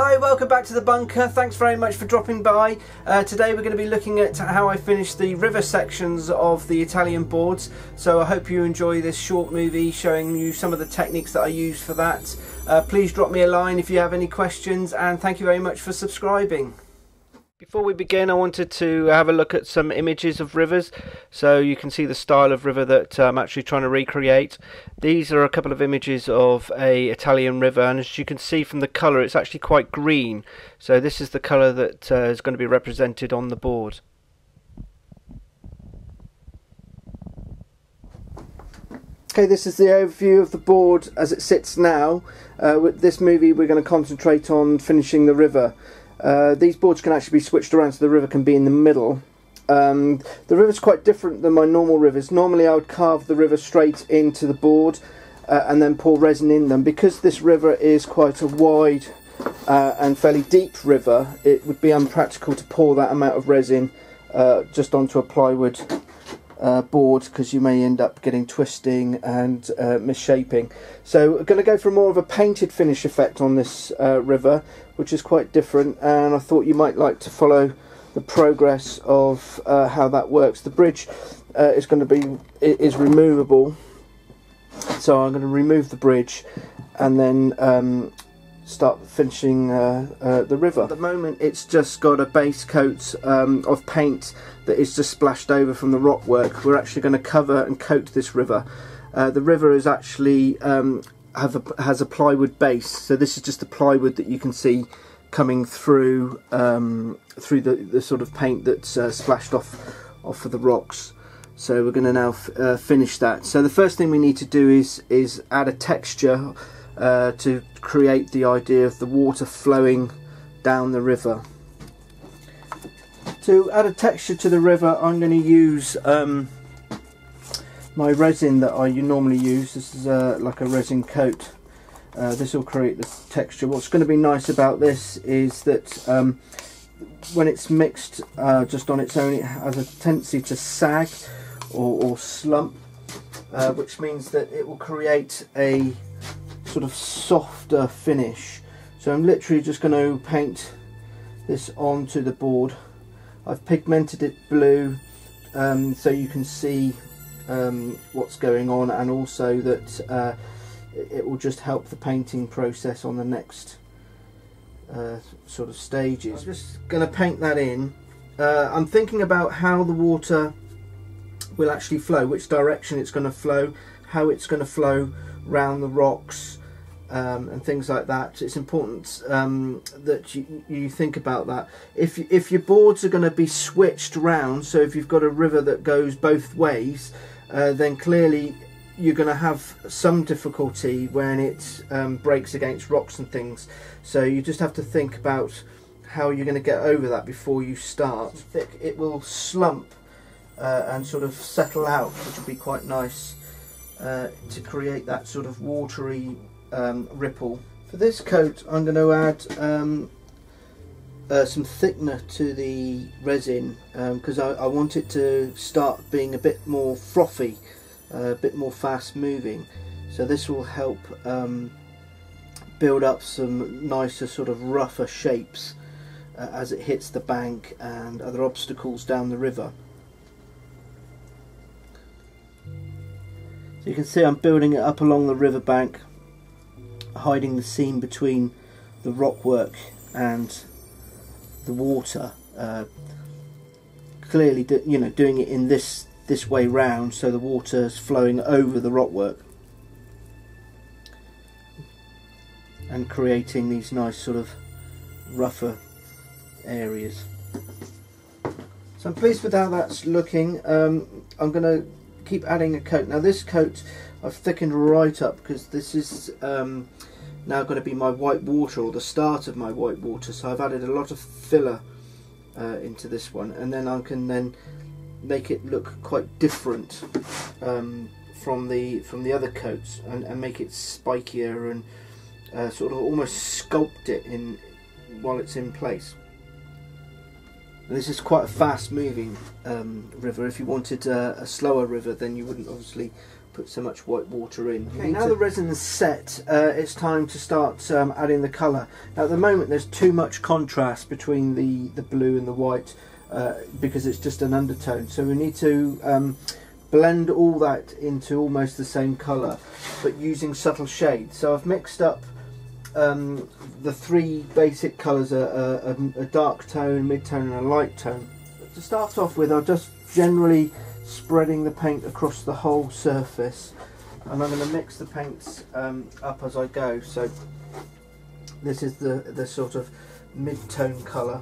Hi, welcome back to the bunker. Thanks very much for dropping by. Uh, today we're going to be looking at how I finished the river sections of the Italian boards. So I hope you enjoy this short movie showing you some of the techniques that I use for that. Uh, please drop me a line if you have any questions and thank you very much for subscribing. Before we begin, I wanted to have a look at some images of rivers so you can see the style of river that I'm actually trying to recreate. These are a couple of images of a Italian river and as you can see from the colour it's actually quite green so this is the colour that uh, is going to be represented on the board. Okay, this is the overview of the board as it sits now. Uh, with this movie we're going to concentrate on finishing the river. Uh, these boards can actually be switched around so the river can be in the middle. Um, the river's quite different than my normal rivers. Normally I would carve the river straight into the board uh, and then pour resin in them. Because this river is quite a wide uh, and fairly deep river, it would be unpractical to pour that amount of resin uh, just onto a plywood uh, board because you may end up getting twisting and uh, misshaping. So going to go for more of a painted finish effect on this uh, river, which is quite different. And I thought you might like to follow the progress of uh, how that works. The bridge uh, is going to be is removable, so I'm going to remove the bridge and then um, start finishing uh, uh, the river. At the moment it's just got a base coat um, of paint that is just splashed over from the rock work. We're actually going to cover and coat this river. Uh, the river is actually um, a, has a plywood base so this is just the plywood that you can see coming through um, through the, the sort of paint that's uh, splashed off off of the rocks. So we're going to now uh, finish that. So the first thing we need to do is is add a texture uh, to create the idea of the water flowing down the river. To add a texture to the river I'm going to use um, my resin that I normally use. This is uh, like a resin coat. Uh, this will create the texture. What's going to be nice about this is that um, when it's mixed uh, just on its own it has a tendency to sag or, or slump uh, which means that it will create a sort of softer finish. So I'm literally just going to paint this onto the board. I've pigmented it blue um, so you can see um, what's going on and also that uh, it will just help the painting process on the next uh, sort of stages. I'm just going to paint that in. Uh, I'm thinking about how the water will actually flow, which direction it's going to flow, how it's going to flow round the rocks, um, and things like that. It's important um, that you, you think about that. If, if your boards are going to be switched round, so if you've got a river that goes both ways, uh, then clearly you're going to have some difficulty when it um, breaks against rocks and things. So you just have to think about how you're going to get over that before you start. Thick, it will slump uh, and sort of settle out, which will be quite nice uh, to create that sort of watery um, ripple. For this coat I'm going to add um, uh, some thickener to the resin because um, I, I, want it to start being a bit more frothy, uh, a bit more fast moving. So this will help um, build up some nicer sort of rougher shapes uh, as it hits the bank and other obstacles down the river. So you can see I'm building it up along the riverbank, hiding the seam between the rockwork and the water. Uh, clearly, do, you know, doing it in this this way round, so the water is flowing over the rockwork and creating these nice sort of rougher areas. So I'm pleased with how that's looking. Um, I'm going to keep adding a coat. Now this coat I've thickened right up because this is um, now going to be my white water or the start of my white water so I've added a lot of filler uh, into this one and then I can then make it look quite different um, from the from the other coats and, and make it spikier and uh, sort of almost sculpt it in while it's in place. This is quite a fast moving um, river. If you wanted uh, a slower river, then you wouldn't obviously put so much white water in. Okay, now the resin is set, uh, it's time to start um, adding the colour. Now at the moment there's too much contrast between the, the blue and the white uh, because it's just an undertone. So we need to um, blend all that into almost the same colour but using subtle shades. So I've mixed up um, the three basic colours are, a, a, dark tone, mid-tone and a light tone. To start off with, I'll just generally spreading the paint across the whole surface and I'm going to mix the paints um, up as I go. So this is the, the sort of mid-tone colour.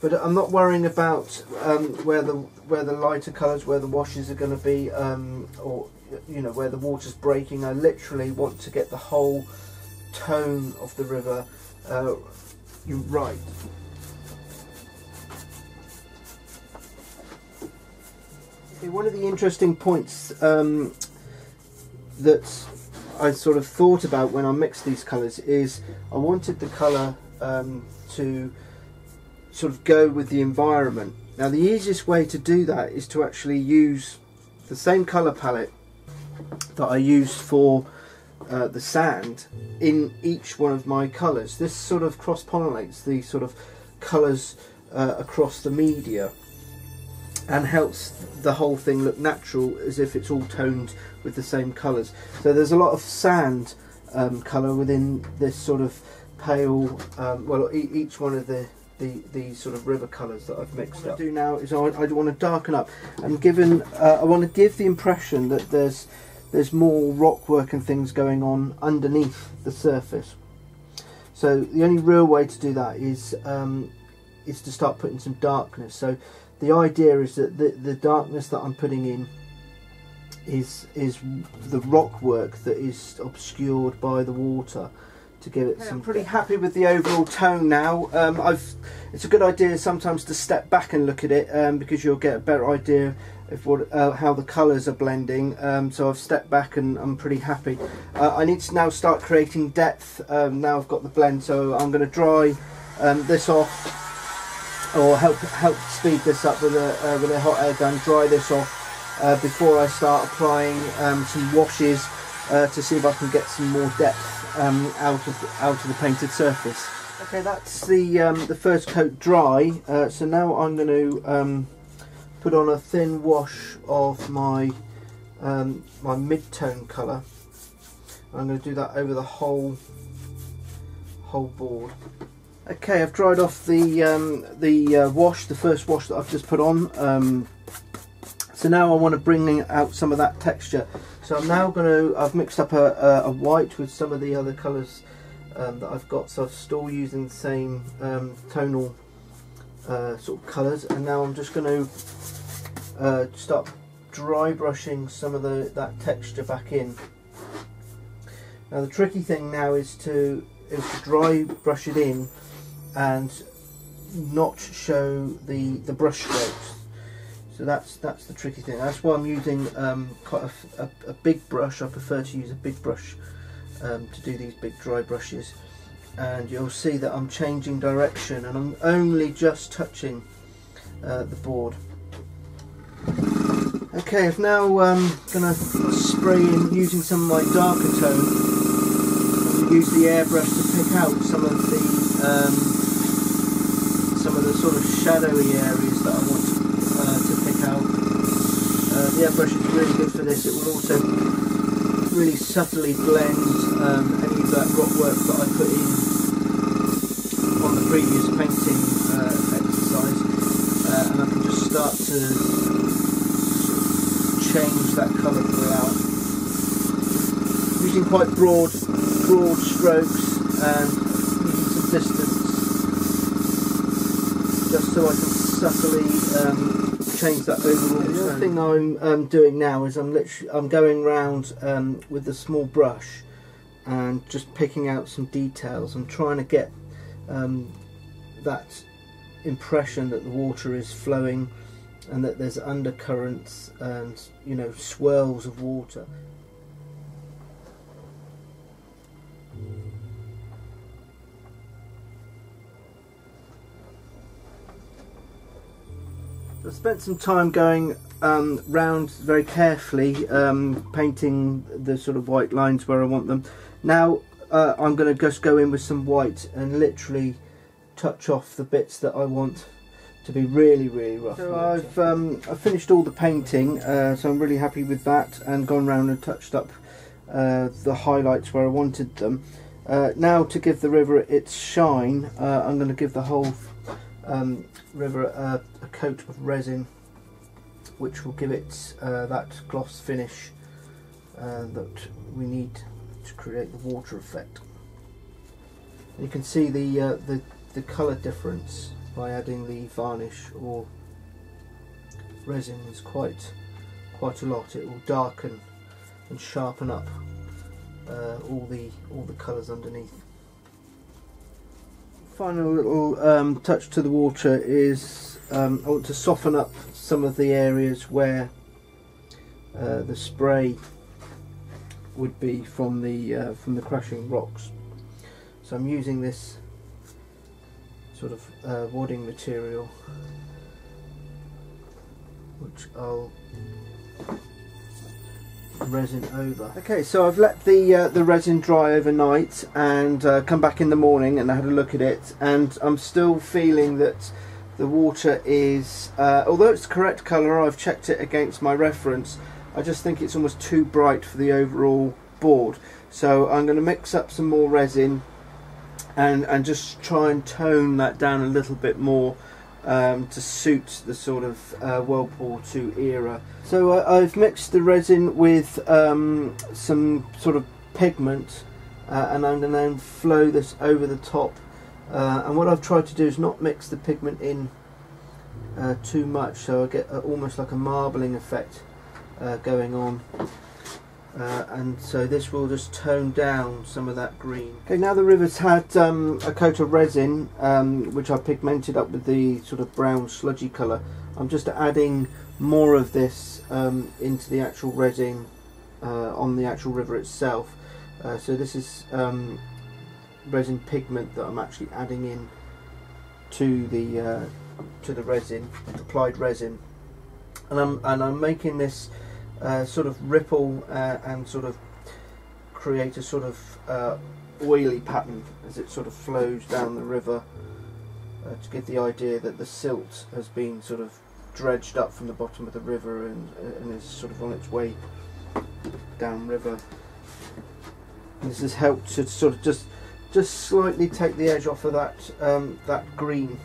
But I'm not worrying about um, where the where the lighter colours, where the washes are going to be, um, or you know where the water's breaking. I literally want to get the whole tone of the river uh, right. Okay, one of the interesting points um, that I sort of thought about when I mixed these colours is I wanted the colour um, to sort of go with the environment. Now the easiest way to do that is to actually use the same colour palette that I used for uh, the sand in each one of my colours. This sort of cross-pollinates the sort of colours uh, across the media and helps the whole thing look natural as if it's all toned with the same colours. So there's a lot of sand um, colour within this sort of pale, um, well e each one of the the, the sort of river colours that I've mixed what up. What I do now is I, I want to darken up and given uh, I want to give the impression that there's there's more rock work and things going on underneath the surface. So the only real way to do that is um, is to start putting some darkness. So the idea is that the, the darkness that I'm putting in is is the rock work that is obscured by the water to give it some. I'm pretty happy with the overall tone now. Um, I've it's a good idea sometimes to step back and look at it um, because you'll get a better idea of what uh, how the colours are blending. Um, so I've stepped back and I'm pretty happy. Uh, I need to now start creating depth. Um, now I've got the blend, so I'm going to dry um, this off or help help speed this up with a uh, with a hot air gun. Dry this off uh, before I start applying um, some washes uh, to see if I can get some more depth um, out of out of the painted surface. Okay, that's the um, the first coat dry. Uh, so now I'm going to put on a thin wash of my um, my mid-tone colour. I'm going to do that over the whole whole board. Okay, I've dried off the um, the uh, wash, the first wash that I've just put on. So now I want to bring out some of that texture. So I'm now going to, I've mixed up a, a, a white with some of the other colours um, that I've got. So I'm still using the same um, tonal uh, sort of colours. And now I'm just going to uh, start dry brushing some of the that texture back in. Now the tricky thing now is to is to dry brush it in and not show the the brush strokes. So that's that's the tricky thing. That's why I'm using um, quite a, a, a, big brush. I prefer to use a big brush um, to do these big dry brushes. And you'll see that I'm changing direction and I'm only just touching uh, the board. Okay, I'm now um, going to spray in using some of my darker tone. I'm use the airbrush to pick out some of the um, some of the sort of shadowy areas that I want uh, to pick out. Uh, the airbrush is really good for this. It will also really subtly blend um, any of that rock work that I put in on the previous painting uh, exercise, uh, and I can just start to change that colour throughout. Using quite broad, broad strokes and using some distance just so I can subtly um, change that overall. The other thing I'm um, doing now is I'm literally I'm going round um, with a small brush and just picking out some details. I'm trying to get um, that impression that the water is flowing and that there's undercurrents and you know swirls of water I spent some time going um, round very carefully, um, painting the sort of white lines where I want them. Now uh, I'm going to just go in with some white and literally touch off the bits that I want to be really really rough. So I've um, I've finished all the painting uh, so I'm really happy with that and gone around and touched up uh, the highlights where I wanted them. Uh, now to give the river its shine uh, I'm going to give the whole um, river a, coat of resin which will give it uh, that gloss finish uh, that we need to create the water effect. You can see the, the, the colour difference by adding the varnish or resin is quite quite a lot. It will darken and sharpen up uh, all the all the colours underneath. Final little um, touch to the water is um, I want to soften up some of the areas where uh, the spray would be from the uh, from the crashing rocks. So I'm using this sort of uh, wadding material which I'll resin over. Okay, so I've let the uh, the resin dry overnight and uh, come back in the morning and I had a look at it and I'm still feeling that the water is, uh, although it's the correct colour, I've checked it against my reference, I just think it's almost too bright for the overall board. So I'm going to mix up some more resin and, and just try and tone that down a little bit more um, to suit the sort of uh, World War II era. So uh, I've mixed the resin with um, some sort of pigment uh, and I'm going to then flow this over the top uh, and what I've tried to do is not mix the pigment in uh, too much so I get almost like a marbling effect uh, going on uh, and so this will just tone down some of that green. Okay, now the river's had um, a coat of resin um, which I pigmented up with the sort of brown sludgy colour. I'm just adding more of this um, into the actual resin uh, on the actual river itself. Uh, so this is um, resin pigment that I'm actually adding in to the uh, to the resin, applied resin, and I'm and I'm making this uh, sort of ripple uh, and sort of create a sort of uh, oily pattern as it sort of flows down the river uh, to give the idea that the silt has been sort of dredged up from the bottom of the river and, uh, and is sort of on its way down river. And this has helped to sort of just just slightly take the edge off of that um, that green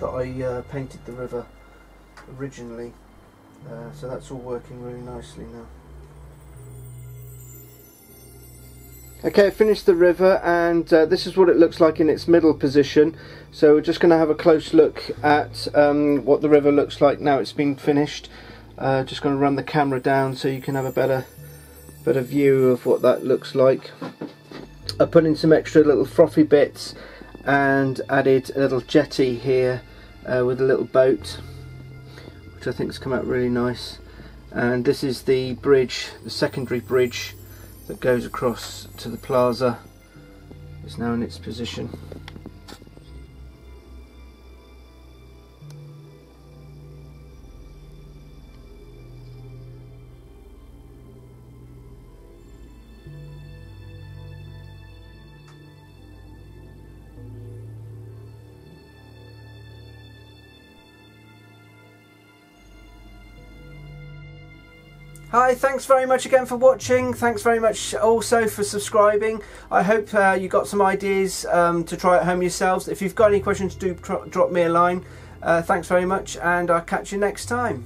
that I uh, painted the river originally. Uh, so that's all working really nicely now. Okay, I finished the river and uh, this is what it looks like in its middle position. So we're just going to have a close look at um, what the river looks like now it's been finished. Uh, just going to run the camera down so you can have a better, better view of what that looks like. I put in some extra little frothy bits and added a little jetty here uh, with a little boat which I think has come out really nice. And this is the bridge, the secondary bridge that goes across to the plaza. It's now in its position Hi, thanks very much again for watching. Thanks very much also for subscribing. I hope uh, you got some ideas um, to try at home yourselves. If you've got any questions, do drop me a line. Uh, thanks very much, and I'll catch you next time.